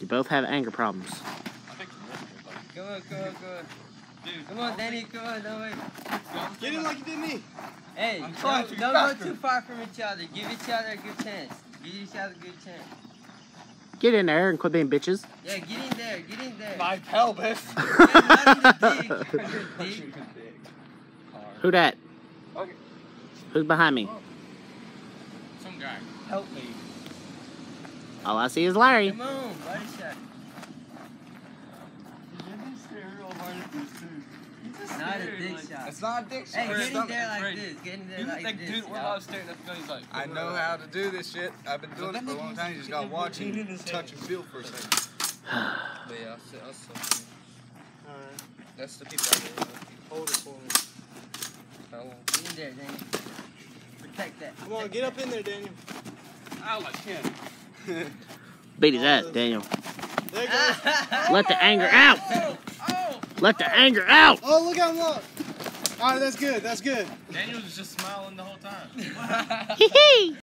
You both have anger problems. I think Come on, come on, come on. Dude, Come on, Danny, come on, don't wait. Get him like you did me. Hey, I'm trying don't, to, don't faster. go too far from each other. Give each other a good chance. Give each other a good chance. Get in there and quit being bitches. Yeah, get in there, get in there. My pelvis. Yeah, not in the dick. Dick. Who that? Okay. Who's behind me? some guy. Help me. All I see is Larry. Come on, body shot. Not a dick shot. It's not a dick shot. Hey, get in there like this. Get in there Dude, like like, this. dude, we're yo. staring at the gun. He's like, I know how to do this shit. I've been doing it for a long time. You just gotta watch and touch and feel for a second. But yeah, I'll sit, I'll sit. Alright. That's the people I know. Hold it for me. How long? Get in there, Danny. Protect that. Come on, get up in there, Daniel. ow, like ten. Beat his ass, Daniel. There you go. Let the anger out. Oh! Let the anger out. Oh, look how long. All right, that's good. That's good. Daniel was just smiling the whole time. Hee hee.